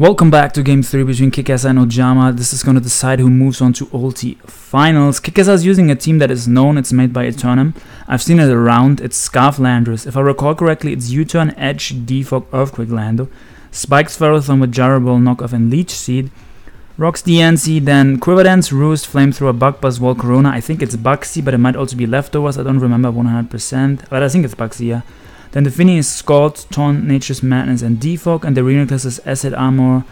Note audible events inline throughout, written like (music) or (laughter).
Welcome back to game 3 between Kickasser and Ojama. This is going to decide who moves on to OLT Finals. Kickasser is using a team that is known, it's made by Eternum. I've seen it around, it's Scarf Landorus. If I recall correctly, it's U-Turn, Edge, Defog, Earthquake Lando. Spikes Ferrothorn with Gyro Knockoff, and Leech Seed. Rocks Diancie, then Quiver Dance, Roost, Flamethrower, Bug Buzz, Corona. I think it's Bug Z, but it might also be Leftovers. I don't remember 100%, but I think it's Bug Z, yeah. Then the Finny is Scald, Taunt, Nature's Madness, and Defog, and the Reuniclus Acid Armor,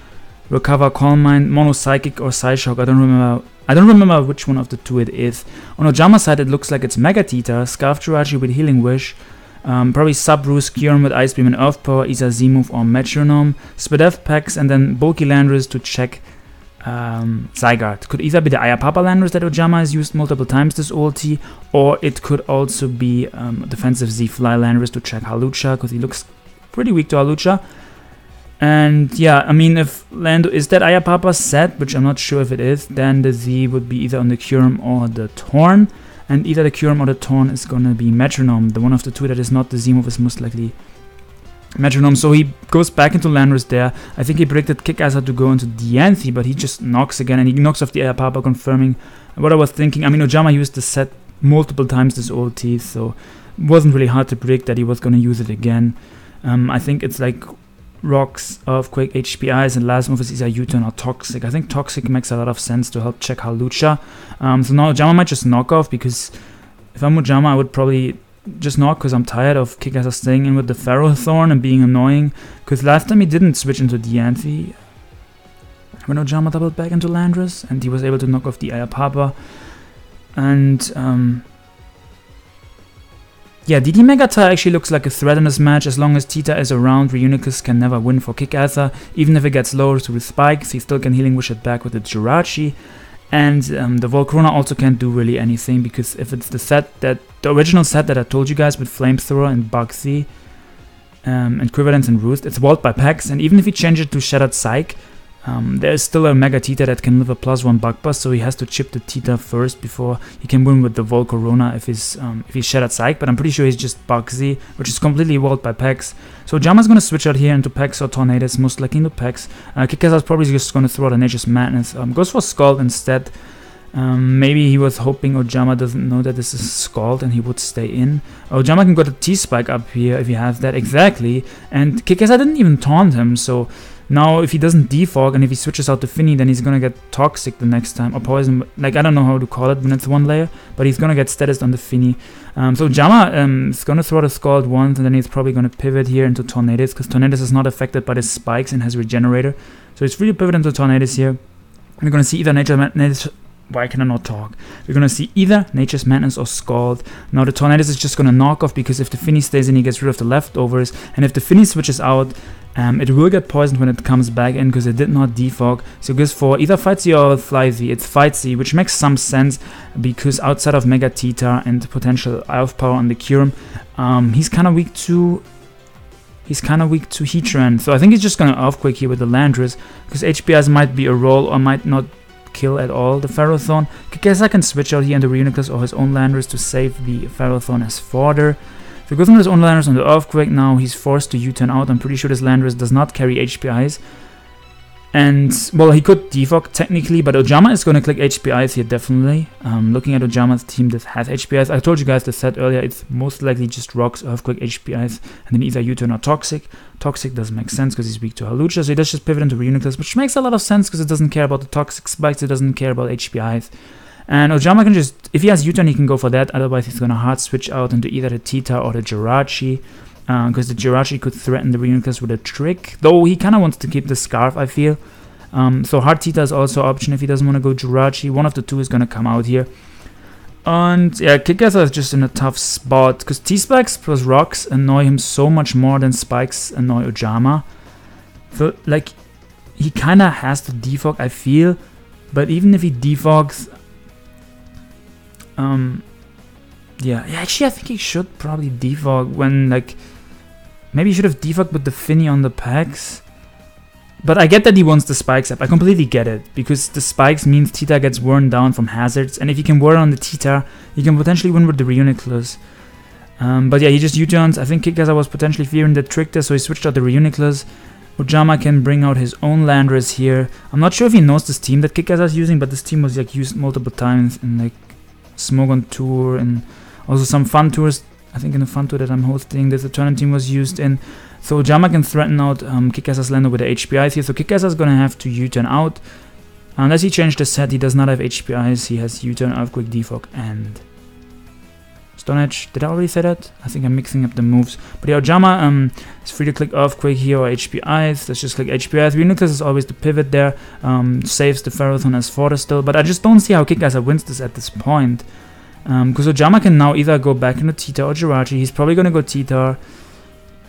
Recover, Calm Mind, Mono Psychic, or Psyshock. I don't remember. I don't remember which one of the two it is. On Ojama's side, it looks like it's Megatita, Scarf Jirachi with Healing Wish, um, probably Subroost, Kyurem with Ice Beam and Earth Power, Isa Z-Move or Metronome, Spadef packs, and then Bulky Landorus to check um, Zygarde. Could either be the Iapapa Landorus that Ojama has used multiple times this OLT, or it could also be um, defensive Z-Fly Landorus to check Hawlucha, because he looks pretty weak to Hawlucha. And yeah, I mean, if Lando is that Iapapa set, which I'm not sure if it is, then the Z would be either on the Kyurem or the Torn. And either the Kyurem or the Torn is gonna be Metronome. The one of the two that is not the Z move is most likely Metronome. So he goes back into Landorus there. I think he predicted Kickasser to go into Diancie, but he just knocks again and he knocks off the Iapapa, confirming what I was thinking. I mean, Ojama used the set multiple times this OT, so it wasn't really hard to predict that he was gonna use it again. Um, I think it's like rocks, earthquake, HP Ice, and last move is either U-turn or toxic. I think toxic makes a lot of sense to help check Hawlucha. Um, so now Jama might just knock off because if I'm Ojama, I would probably just not because I'm tired of Kickasser staying in with the Ferrothorn and being annoying. Because last time he didn't switch into Diancie when Ojama doubled back into Landorus and he was able to knock off the Iapapa. And um, yeah, DD Megata actually looks like a threat in this match. As long as Tita is around, Reuniclus can never win for Kickasser. Even if it gets lower to the spikes, he still can Healing Wish it back with the Jirachi. And um, the Volcarona also can't do really anything because if it's the set that the original set that I told you guys with Flamethrower and Bug Z um, and Quiver Dance and Roost, it's walled by packs. And even if you change it to Shattered Psyche, um, there's still a Mega Tita that can live a plus one Bug Buzz, so he has to chip the Tita first before he can win with the Volcarona if he's um, if he's Shattered Psyche. But I'm pretty sure he's just Bug Z, which is completely walled by Pex. So Jama's gonna switch out here into Pex or Tornadus, most likely into Pex. Uh, probably just gonna throw out Nature's Madness. Um, goes for Scald instead. Um, maybe he was hoping Ojama doesn't know that this is Scald and he would stay in. Ojama can go to T-Spike up here if he has that, exactly. And Kikasa didn't even taunt him, so now, if he doesn't defog and if he switches out to Finny, then he's gonna get Toxic the next time, or Poison, like, I don't know how to call it when it's one layer, but he's gonna get status on the Finny. Um, so Jama um, is gonna throw the Scald once, and then he's probably gonna pivot here into Tornadus, because Tornadus is not affected by the spikes and has Regenerator. So it's really pivot into Tornadus here. We're gonna see either Nature, Nature why can I not talk? We're gonna see either Nature's Madness or Scald. Now the Tornadus is just gonna knock off because if the Finny stays in, he gets rid of the leftovers, and if the Finny switches out, um, it will get poisoned when it comes back in because it did not defog. So it goes for either Fight Z or Fly. It's Fight Z, which makes some sense because outside of Mega Tita and potential Earth Power on the Kyurem, um, he's kind of weak to he's kind of weak to Heatran. So I think he's just gonna Earthquake here with the Landorus because HPS might be a roll or might not kill at all the Ferrothorn. Kikasa can switch out here into Reuniclus or his own Landorus to save the Ferrothorn as fodder. If he goes on Landorus on the Earthquake now, he's forced to U-turn out. I'm pretty sure this Landorus does not carry HP Ice. And, well, he could defog technically, but Ojama is going to click HP Ice here, definitely. Um, looking at Ojama's team that has HP Ice, I told you guys the set earlier, it's most likely just Rocks, Earthquake, HP Ice, and then either U-turn or Toxic. Toxic doesn't make sense because he's weak to Hawlucha, so he does just pivot into Reuniclus, which makes a lot of sense because it doesn't care about the Toxic spikes, it doesn't care about HPIs. And Ojama can just, if he has U-turn, he can go for that. Otherwise, he's going to hard switch out into either the Tita or the Jirachi. Because uh, the Jirachi could threaten the Reuniclus with a trick. Though he kind of wants to keep the Scarf, I feel. Um, so hard Tita is also option if he doesn't want to go Jirachi. One of the two is going to come out here. And yeah, Kickasser is just in a tough spot. Because T-Spikes plus Rocks annoy him so much more than Spikes annoy Ojama. So, like, he kind of has to defog, I feel. But even if he defogs, um, yeah, yeah, actually, I think he should probably defog when, like, maybe he should have defogged with the Finny on the packs. But I get that he wants the spikes up. I completely get it. Because the spikes means Tita gets worn down from hazards. And if you can wear on the Tita, you can potentially win with the Reuniclus. Um, but yeah, he just U-turns. I think Kickasser was potentially fearing the trick there, so he switched out the Reuniclus. Ojama can bring out his own Landorus here. I'm not sure if he knows this team that Kickass is using, but this team was like used multiple times in like Smogon Tour and also some fun tours. I think in the fun tour that I'm hosting, this Eternal team was used in. So Ojama can threaten out um, Kickass's Lando with the HP Ice here. So Kickass is gonna have to U-turn out. Unless he changed the set, he does not have HP Ice. He has U-turn, Earthquake, Defog, and Stone Edge. Did I already say that? I think I'm mixing up the moves. But yeah, Ojama um, is free to click Earthquake here or HP Ice. Let's just click HP Ice. Reuniclus is always the pivot there. Um, saves the Ferrothorn as fodder still. But I just don't see how Kickass wins this at this point. Because um, Ojama can now either go back into Tita or Jirachi. He's probably going to go Tita.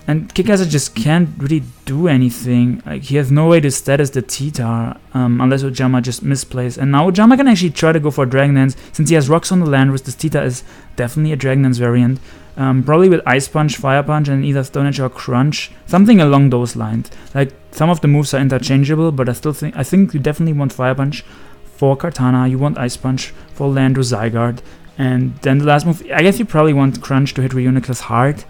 And Kickass just can't really do anything. Like he has no way to status the T-Tar um, unless Ojama just misplays. And now Ojama can actually try to go for Dragon Dance since he has rocks on the land. With this T-Tar is definitely a Dragon Dance variant. Um, probably with Ice Punch, Fire Punch, and either Stone Edge or Crunch, something along those lines. Like some of the moves are interchangeable, but I still think I think you definitely want Fire Punch for Kartana. You want Ice Punch for Lando Zygarde, and then the last move. I guess you probably want Crunch to hit Reuniclus hard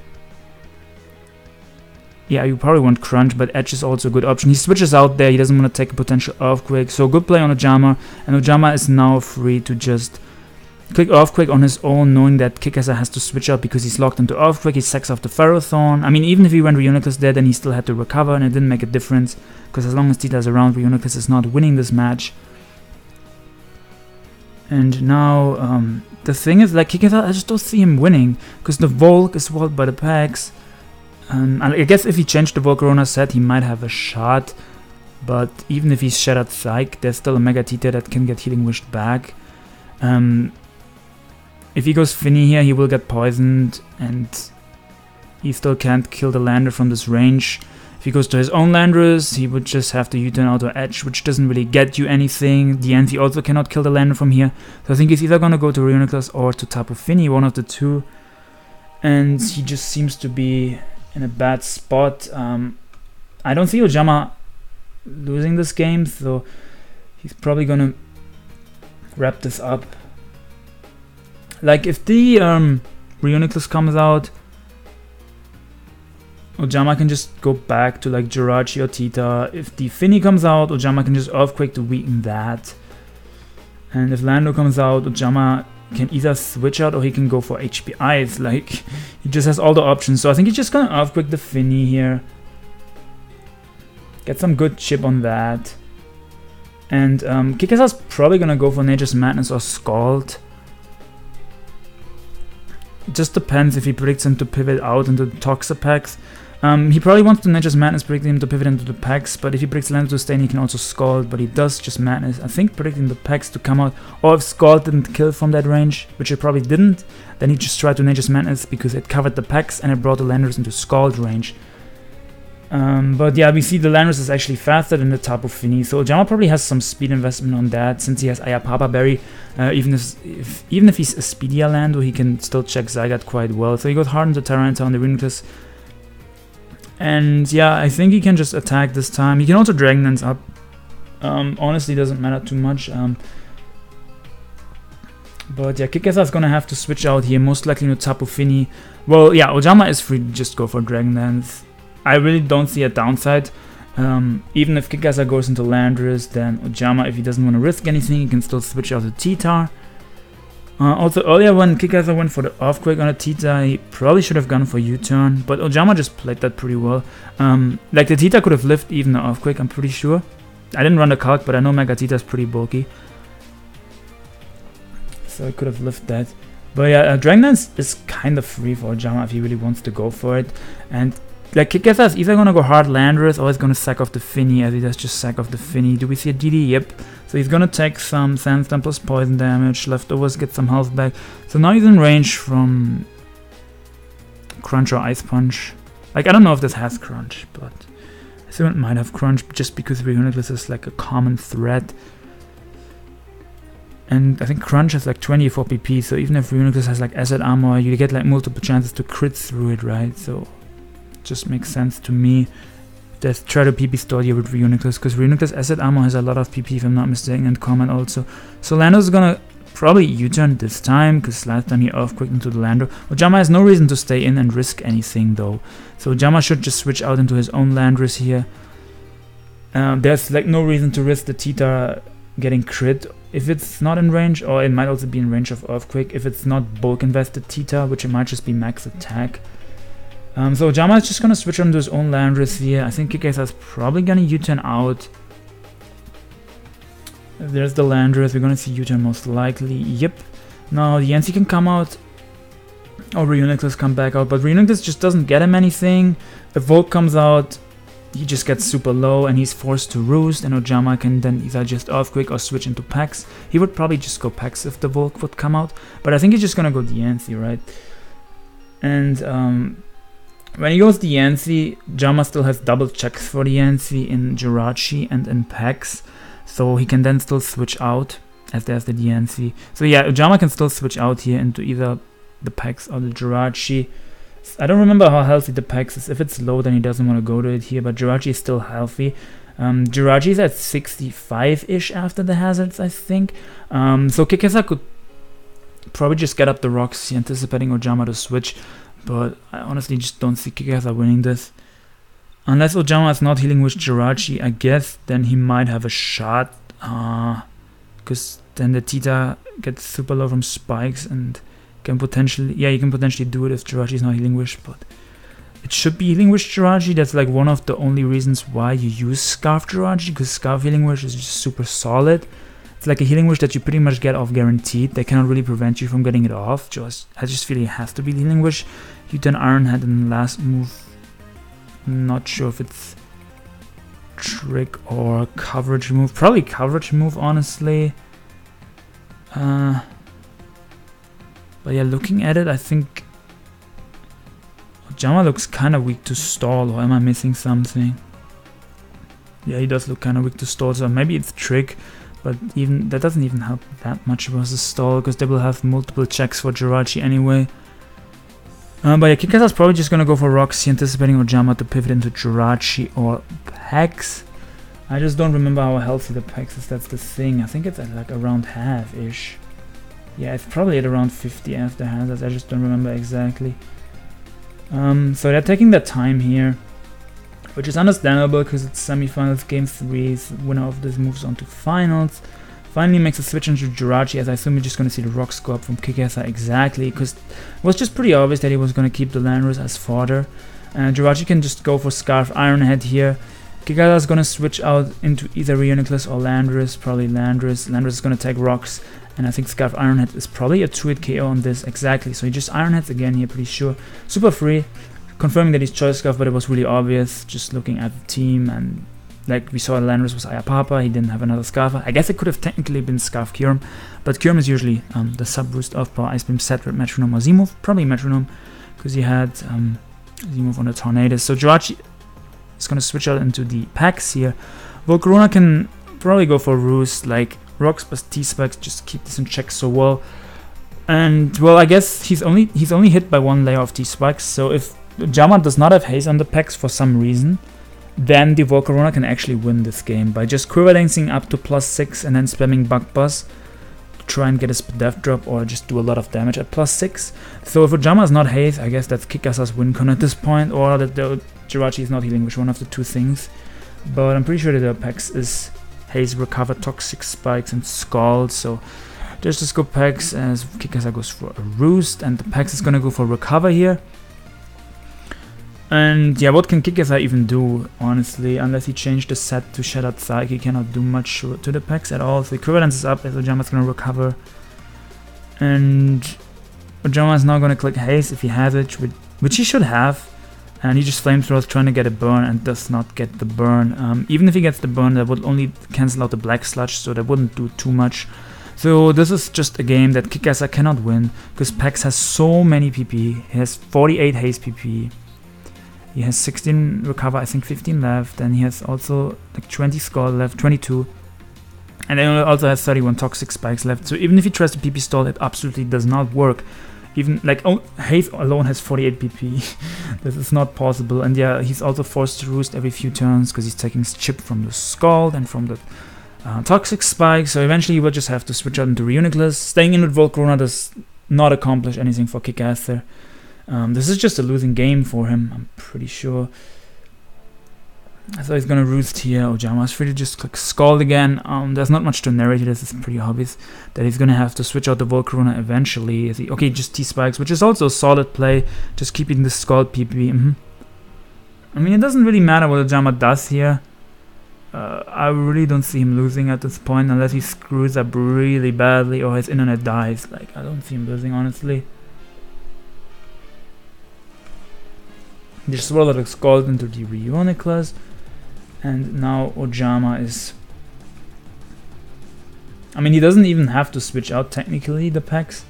yeah, you probably want Crunch, but Edge is also a good option. He switches out there, he doesn't want to take a potential Earthquake, so good play on Ojama, and Ojama is now free to just click Earthquake on his own, knowing that Kickass has to switch out because he's locked into Earthquake, he sacks off the Ferrothorn. I mean, even if he went Reuniclus there, then he still had to recover, and it didn't make a difference, because as long as Tita's around, Reuniclus is not winning this match. And now, um, the thing is, like, Kickass, I just don't see him winning, because the Volk is walled by the packs, um, I guess if he changed the Volcarona set, he might have a shot. But even if he's Shattered Psyche, there's still a Mega Tita that can get Healing Wished back. Um, if he goes Finny here, he will get poisoned, and he still can't kill the lander from this range. If he goes to his own Landorus, he would just have to U-turn auto edge, which doesn't really get you anything. The Anthy also cannot kill the lander from here. So I think he's either gonna go to Reuniclus or to Tapu Fini, one of the two. And he just seems to be in a bad spot. Um, I don't see Ojama losing this game, so he's probably gonna wrap this up. Like if the um, comes out, Ojama can just go back to like Jirachi or Tita. If the Finny comes out, Ojama can just Earthquake to weaken that. And if Lando comes out, Ojama can either switch out or he can go for HP Ice. Like, he just has all the options. So I think he's just gonna Earthquake the Finny here. Get some good chip on that. And um, probably gonna go for Nature's Madness or Scald. It just depends if he predicts him to pivot out into Toxapex. Um, he probably wants to Nature's Madness, predicting him to pivot into the packs, but if he predicts Lando to stay, he can also Scald, but he does just Madness. I think predicting the packs to come out, or if Scald didn't kill from that range, which it probably didn't, then he just tried to Nature's Madness because it covered the packs and it brought the Landorus into Scald range. Um, but yeah, we see the Landorus is actually faster than the Tapu Fini, so Ojama probably has some speed investment on that since he has Iapapa Berry. Uh, even if, if, even if he's a speedier Lando, he can still check Zygarde quite well. So he got hard into Tyranitar on the Reuniclus and yeah, I think he can just attack this time. He can also Dragon Dance up. Um, honestly, doesn't matter too much. Um, but yeah, Kickasser is gonna have to switch out here, most likely to Tapu Fini. Well, yeah, Ojama is free to just go for Dragon Dance. I really don't see a downside. Um, even if Kickasser goes into Landorus, then Ojama, if he doesn't want to risk anything, he can still switch out to T-Tar. Uh, also, earlier when Kickasser went for the Earthquake on a Tita, he probably should have gone for U-turn, but Ojama just played that pretty well. Um, like, the Tita could have lived even the Earthquake, I'm pretty sure. I didn't run the calc, but I know Mega Tita is pretty bulky. So I could have lived that. But yeah, uh, Dragon Dance is kind of free for Ojama if he really wants to go for it. And like Kickasser is either gonna go hard Landorus or he's gonna sack off the Finny as he does just sack off the Finny. Do we see a DD? Yep. So he's gonna take some Sandstorm plus poison damage, leftovers get some health back. So now he's in range from Crunch or Ice Punch. Like I don't know if this has Crunch, but I assume it might have Crunch just because Reuniclus is like a common threat. And I think Crunch has like 24 PP, so even if Reuniclus has like Acid Armor, you get like multiple chances to crit through it, right? So just makes sense to me that try to PP Stodia with Reuniclus, because Reuniclus Acid Armor has a lot of PP if I'm not mistaken, and Common also. So Lando's gonna probably U-turn this time, because last time he Earthquake into the Lando. Ojama has no reason to stay in and risk anything though. So Ojama should just switch out into his own Landorus here. Um, there's like no reason to risk the Tita getting crit if it's not in range, or it might also be in range of Earthquake if it's not bulk invested Tita, which it might just be max attack. Um, so Jama is just gonna switch onto his own Landorus here. I think Kickasser is probably gonna U-turn out. There's the Landorus, we're gonna see U-turn most likely. Yep. Now the Yancy can come out. Or Reuniclus come back out, but Reuniclus just doesn't get him anything. If Volk comes out, he just gets super low and he's forced to roost and Ojama can then either just Earthquake or switch into Pax. He would probably just go Pax if the Volk would come out, but I think he's just gonna go the Diancie, right? And um, when he goes Diancie, Jama still has double checks for Diancie in Jirachi and in Pax, so he can then still switch out as there's the Diancie. So yeah, Jama can still switch out here into either the Pax or the Jirachi. I don't remember how healthy the Pax is. If it's low, then he doesn't want to go to it here, but Jirachi is still healthy. Um, Jirachi is at 65-ish after the hazards, I think. Um, so Kickasser could probably just get up the rocks, anticipating Ojama to switch, but I honestly just don't see Kickasser winning this. Unless Ojama is not healing with Jirachi, I guess then he might have a shot. Because uh, then the Tita gets super low from spikes and can potentially yeah you can potentially do it if Jirachi is not healing wish but it should be healing wish Jirachi that's like one of the only reasons why you use Scarf Jirachi because Scarf healing wish is just super solid like a healing wish that you pretty much get off guaranteed. They cannot really prevent you from getting it off. Just I just feel it has to be healing wish. You then Iron Head in the last move. Not sure if it's trick or coverage move. Probably coverage move honestly. Uh but yeah, looking at it, I think Jama looks kind of weak to stall, or am I missing something? Yeah, he does look kind of weak to stall, so maybe it's trick, but even that doesn't even help that much versus stall, because they will have multiple checks for Jirachi anyway. Uh, but yeah, Kickasser's probably just gonna go for Roxy, anticipating Ojama to pivot into Jirachi or Pax. I just don't remember how healthy the Pax is, that's the thing. I think it's at like around half-ish. Yeah, it's probably at around 50 after hazards, I just don't remember exactly. Um, so they're taking their time here, which is understandable because it's semifinals, game 3, winner of this moves on to finals. Finally makes a switch into Jirachi, as I assume you're just going to see the rock score from Kickasser exactly, because it was just pretty obvious that he was going to keep the Landorus as fodder. And Jirachi can just go for Scarf Iron Head here. Is going to switch out into either Reuniclus or Landorus, probably Landorus. Landorus is going to take rocks and I think Scarf Ironhead is probably a 2-hit KO on this, exactly. So he just Ironheads again here, pretty sure. Super free, confirming that he's Choice Scarf, but it was really obvious just looking at the team. And like we saw, Landorus was Iapapa, he didn't have another Scarf. I guess it could have technically been Scarf Kyurem, but Kyurem is usually um, the sub-boost of Power Ice Beam set with Metronome or Z-move, probably Metronome, because he had um, Z-move on the Tornadus. So Jirachi is going to switch out into the Pax here. Volcarona can probably go for Roost, like Rocks plus T-Spikes just keep this in check so well. And well, I guess he's only he's only hit by one layer of T-Spikes, so if Jama does not have haste on the packs for some reason, then the Volcarona can actually win this game by just quiver up to plus 6 and then spamming Bug Buzz to try and get a death drop or just do a lot of damage at plus 6. So if Ojama is not haste, I guess that's Kickasser's win con at this point, or that the Jirachi is not healing, which one of the two things. But I'm pretty sure that the Pex is Haze recover toxic spikes and scald. So there's just go Pax as Kickasser goes for a roost and the Pax is gonna go for recover here. And yeah, what can Kickasser even do, honestly? Unless he changed the set to Shattered Psyche, he cannot do much to the Pax at all. So equivalence is up as Ojama's gonna recover. And Ojama is now gonna click Haze if he has it, which he should have and he just flamethrowers trying to get a burn and does not get the burn. Um, even if he gets the burn, that would only cancel out the black sludge, so that wouldn't do too much. So this is just a game that Kickasser cannot win, because Pax has so many PP. He has 48 haste PP. He has 16 recover, I think 15 left, and he has also like 20 skull left, 22. And then also has 31 toxic spikes left. So even if he tries to PP stall, it absolutely does not work even like oh, Haze alone has 48 PP. (laughs) this is not possible. And yeah, he's also forced to roost every few turns because he's taking chip from the Scald and from the uh, Toxic Spike. So eventually he will just have to switch out into Reuniclus. Staying in with Volcarona does not accomplish anything for Kickasser. Um, this is just a losing game for him, I'm pretty sure. I thought he's gonna roost here. Ojama is free to just click Scald again. Um, there's not much to narrate here. This is pretty obvious that he's gonna have to switch out the Volcarona eventually. He, okay, just T spikes, which is also a solid play. Just keeping the Scald PP. Mm -hmm. I mean, it doesn't really matter what Ojama does here. Uh, I really don't see him losing at this point unless he screws up really badly or his internet dies. Like, I don't see him losing, honestly. Just swirl of called into the Reuniclus and now Ojama is I mean he doesn't even have to switch out technically the packs.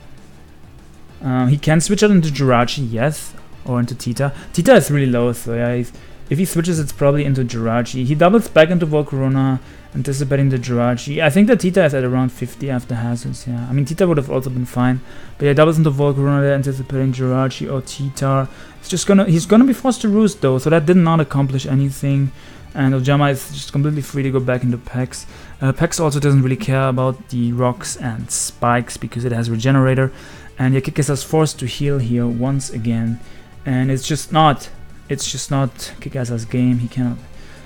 Uh, he can switch out into Jirachi yes or into Tita. Tita is really low so yeah if he switches it's probably into Jirachi. He doubles back into Volcarona anticipating the Jirachi. I think that Tita is at around 50 after hazards yeah. I mean Tita would have also been fine but yeah doubles into Volcarona anticipating Jirachi or Tita. It's just gonna he's gonna be forced to roost though so that did not accomplish anything. And Ojama is just completely free to go back into Pex. Uh, Pex also doesn't really care about the rocks and spikes because it has regenerator, and Yakikis is forced to heal here once again, and it's just not, it's just not Kickasser's game. He cannot.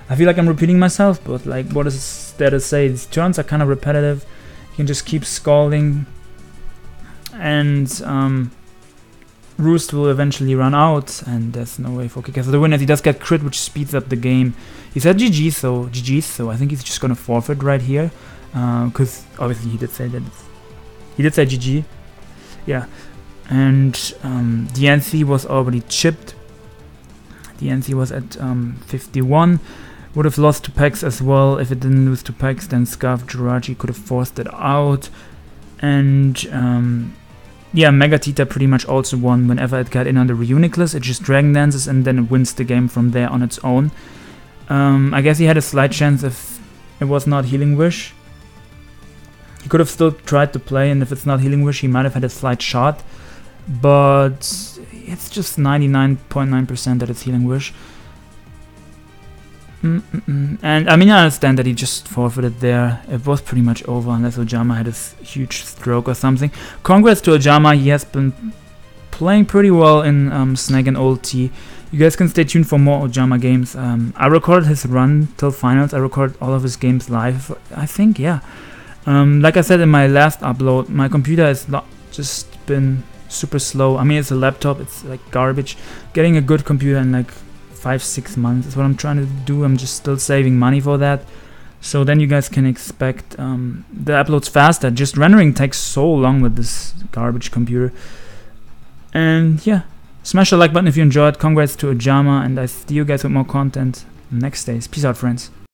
I feel like I'm repeating myself, but like, what is there to say? These turns are kind of repetitive. He can just keep scalding, and um, Roost will eventually run out, and there's no way for Kickasser to win as he does get crit, which speeds up the game. He said GG, so GG, so I think he's just gonna forfeit right here, because uh, obviously he did say that. He did say GG, yeah, and um, the NC was already chipped. The NC was at um, 51. Would have lost to Pex as well if it didn't lose to Pex. Then Scarf Jirachi could have forced it out, and um, yeah, Megatita pretty much also won whenever it got in on the Reuniclus. It just Dragon Dances and then it wins the game from there on its own. Um, I guess he had a slight chance if it was not Healing Wish. He could have still tried to play, and if it's not Healing Wish, he might have had a slight shot. But it's just 99.9% that it's Healing Wish. Mm -mm -mm. And I mean, I understand that he just forfeited there. It was pretty much over unless Ojama had a huge stroke or something. Congrats to Ojama. He has been playing pretty well in um, Snag and Old T. You guys can stay tuned for more Ojama games. Um, I recorded his run till finals. I recorded all of his games live. I think, yeah. Um, like I said in my last upload, my computer has not just been super slow. I mean, it's a laptop. It's like garbage. Getting a good computer in like five six months is what I'm trying to do. I'm just still saving money for that. So then you guys can expect um, the uploads faster. Just rendering takes so long with this garbage computer. And yeah. Smash the like button if you enjoyed. Congrats to Ojama and I see you guys with more content next days. Peace out friends